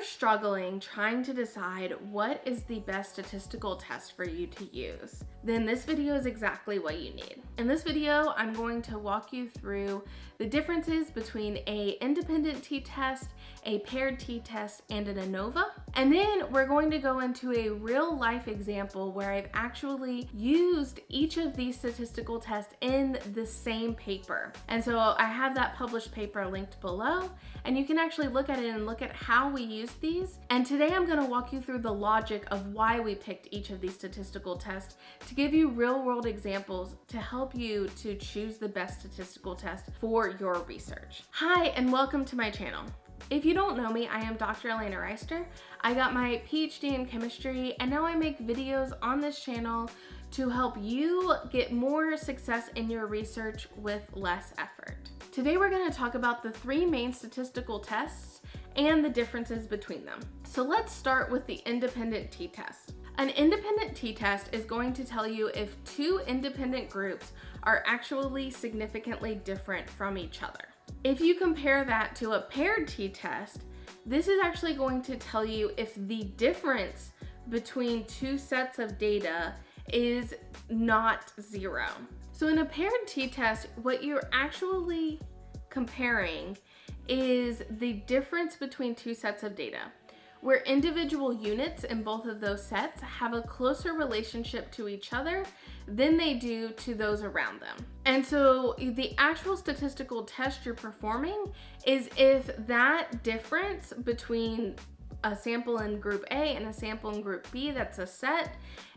you're struggling trying to decide what is the best statistical test for you to use, then this video is exactly what you need. In this video, I'm going to walk you through the differences between a independent t-test, a paired t-test, and an ANOVA. And then we're going to go into a real life example where I've actually used each of these statistical tests in the same paper. And so I have that published paper linked below, and you can actually look at it and look at how we use these. And today I'm gonna walk you through the logic of why we picked each of these statistical tests to give you real world examples to help you to choose the best statistical test for your research. Hi, and welcome to my channel. If you don't know me, I am Dr. Elena Reister. I got my PhD in chemistry and now I make videos on this channel to help you get more success in your research with less effort. Today we're gonna talk about the three main statistical tests and the differences between them. So let's start with the independent t-test. An independent t-test is going to tell you if two independent groups are actually significantly different from each other. If you compare that to a paired t-test, this is actually going to tell you if the difference between two sets of data is not zero. So in a paired t-test, what you're actually comparing is the difference between two sets of data where individual units in both of those sets have a closer relationship to each other than they do to those around them. And so the actual statistical test you're performing is if that difference between a sample in group A and a sample in group B that's a set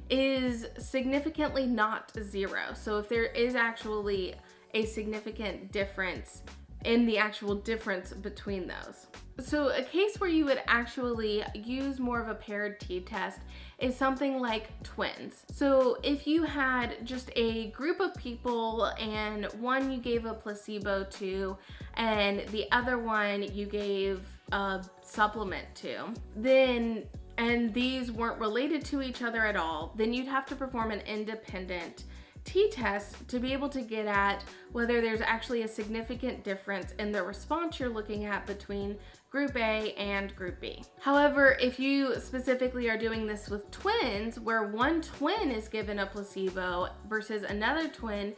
is significantly not zero. So if there is actually a significant difference in the actual difference between those. So a case where you would actually use more of a paired t-test is something like twins. So if you had just a group of people and one you gave a placebo to and the other one you gave a supplement to, then and these weren't related to each other at all, then you'd have to perform an independent t-test to be able to get at whether there's actually a significant difference in the response you're looking at between group A and group B. However, if you specifically are doing this with twins, where one twin is given a placebo versus another twin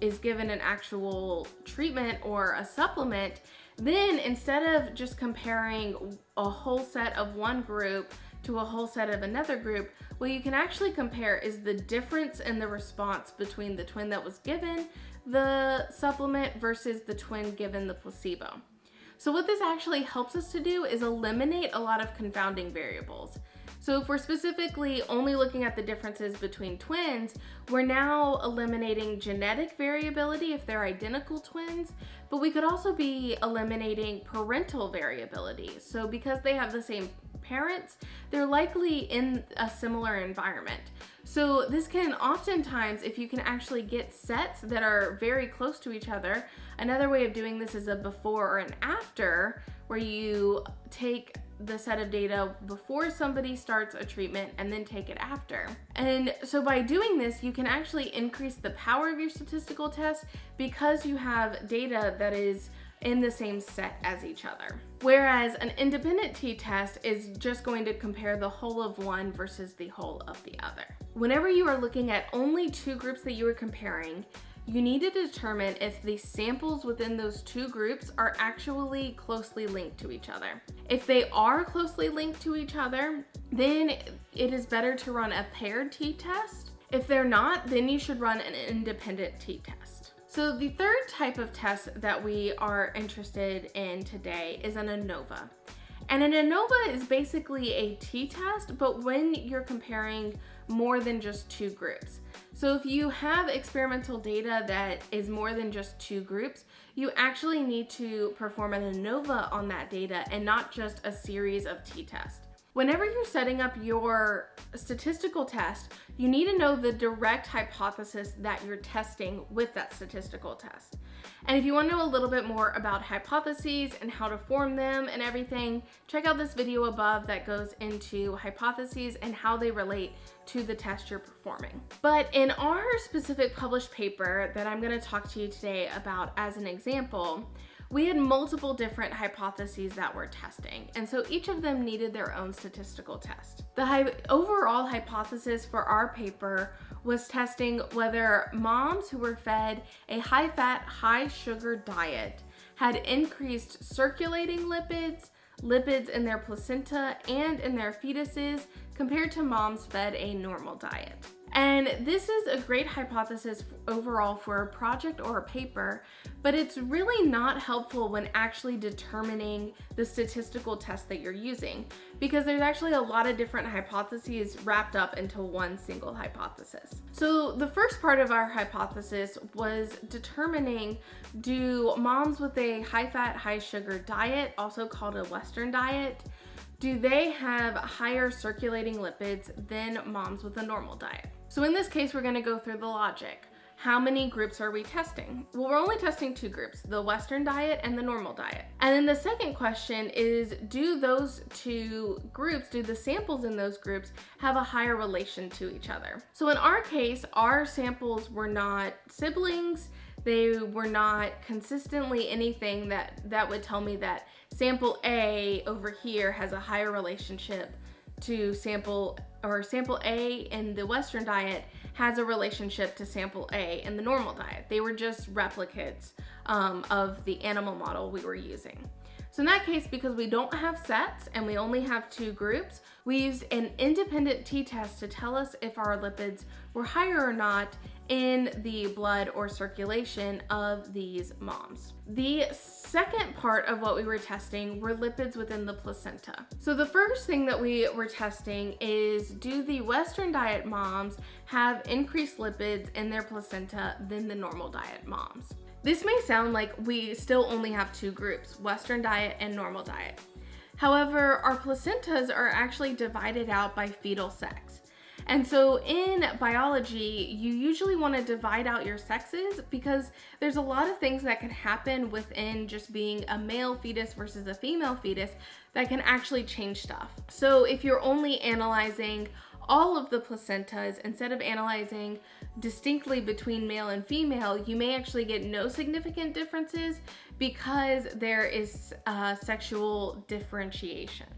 is given an actual treatment or a supplement, then instead of just comparing a whole set of one group to a whole set of another group, what you can actually compare is the difference in the response between the twin that was given the supplement versus the twin given the placebo. So what this actually helps us to do is eliminate a lot of confounding variables. So if we're specifically only looking at the differences between twins, we're now eliminating genetic variability if they're identical twins, but we could also be eliminating parental variability. So because they have the same parents, they're likely in a similar environment. So this can oftentimes, if you can actually get sets that are very close to each other, another way of doing this is a before or an after, where you take the set of data before somebody starts a treatment and then take it after. And so by doing this, you can actually increase the power of your statistical test because you have data that is in the same set as each other. Whereas an independent t-test is just going to compare the whole of one versus the whole of the other. Whenever you are looking at only two groups that you are comparing, you need to determine if the samples within those two groups are actually closely linked to each other. If they are closely linked to each other, then it is better to run a paired t-test. If they're not, then you should run an independent t-test. So the third type of test that we are interested in today is an ANOVA. And an ANOVA is basically a t-test, but when you're comparing more than just two groups. So if you have experimental data that is more than just two groups, you actually need to perform an ANOVA on that data and not just a series of t-tests. Whenever you're setting up your statistical test, you need to know the direct hypothesis that you're testing with that statistical test. And if you want to know a little bit more about hypotheses and how to form them and everything, check out this video above that goes into hypotheses and how they relate to the test you're performing. But in our specific published paper that I'm going to talk to you today about as an example, we had multiple different hypotheses that we're testing, and so each of them needed their own statistical test. The hy overall hypothesis for our paper was testing whether moms who were fed a high fat, high sugar diet had increased circulating lipids, lipids in their placenta, and in their fetuses compared to moms fed a normal diet. And this is a great hypothesis overall for a project or a paper, but it's really not helpful when actually determining the statistical test that you're using because there's actually a lot of different hypotheses wrapped up into one single hypothesis. So the first part of our hypothesis was determining do moms with a high fat, high sugar diet, also called a Western diet, do they have higher circulating lipids than moms with a normal diet? So in this case, we're gonna go through the logic. How many groups are we testing? Well, we're only testing two groups, the Western diet and the normal diet. And then the second question is, do those two groups, do the samples in those groups have a higher relation to each other? So in our case, our samples were not siblings, they were not consistently anything that, that would tell me that sample A over here has a higher relationship to sample or sample A in the Western diet has a relationship to sample A in the normal diet. They were just replicates um, of the animal model we were using. So in that case, because we don't have sets and we only have two groups, we used an independent t-test to tell us if our lipids were higher or not in the blood or circulation of these moms. The second part of what we were testing were lipids within the placenta. So the first thing that we were testing is do the Western diet moms have increased lipids in their placenta than the normal diet moms? This may sound like we still only have two groups, Western diet and normal diet. However, our placentas are actually divided out by fetal sex. And so in biology, you usually want to divide out your sexes because there's a lot of things that can happen within just being a male fetus versus a female fetus that can actually change stuff. So if you're only analyzing all of the placentas instead of analyzing distinctly between male and female, you may actually get no significant differences because there is uh, sexual differentiation.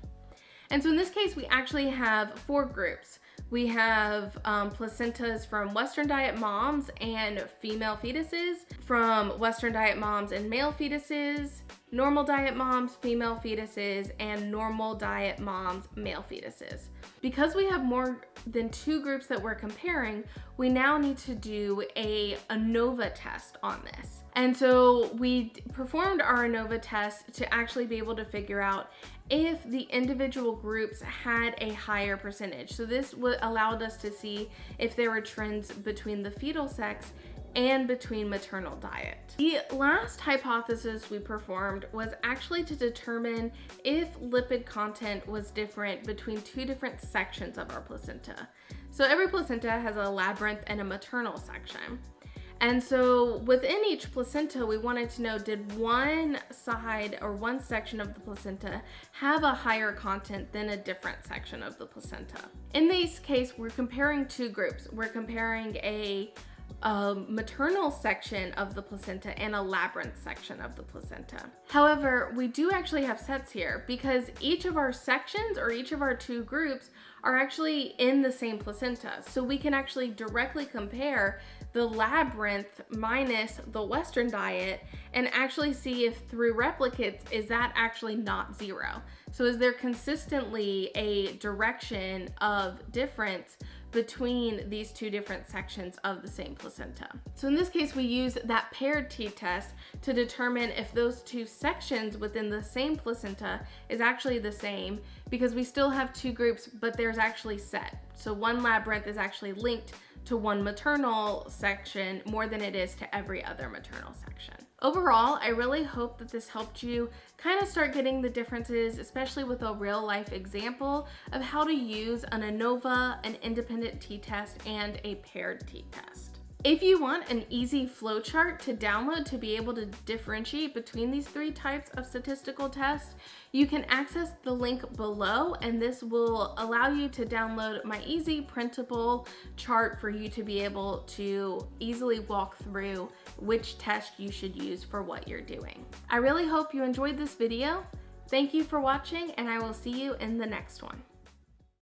And so in this case, we actually have four groups. We have um, placentas from Western diet moms and female fetuses, from Western diet moms and male fetuses, normal diet moms, female fetuses, and normal diet moms, male fetuses. Because we have more than two groups that we're comparing, we now need to do a ANOVA test on this. And so we performed our ANOVA test to actually be able to figure out if the individual groups had a higher percentage. So this allowed us to see if there were trends between the fetal sex and between maternal diet. The last hypothesis we performed was actually to determine if lipid content was different between two different sections of our placenta. So every placenta has a labyrinth and a maternal section. And so within each placenta, we wanted to know, did one side or one section of the placenta have a higher content than a different section of the placenta? In this case, we're comparing two groups. We're comparing a a maternal section of the placenta and a labyrinth section of the placenta. However, we do actually have sets here because each of our sections or each of our two groups are actually in the same placenta. So we can actually directly compare the labyrinth minus the Western diet and actually see if through replicates, is that actually not zero? So is there consistently a direction of difference between these two different sections of the same placenta. So in this case, we use that paired t-test to determine if those two sections within the same placenta is actually the same because we still have two groups, but there's actually set. So one labyrinth is actually linked to one maternal section more than it is to every other maternal section. Overall, I really hope that this helped you kind of start getting the differences, especially with a real life example of how to use an ANOVA, an independent t-test, and a paired t-test. If you want an easy flowchart to download to be able to differentiate between these three types of statistical tests, you can access the link below and this will allow you to download my easy printable chart for you to be able to easily walk through which test you should use for what you're doing. I really hope you enjoyed this video. Thank you for watching and I will see you in the next one.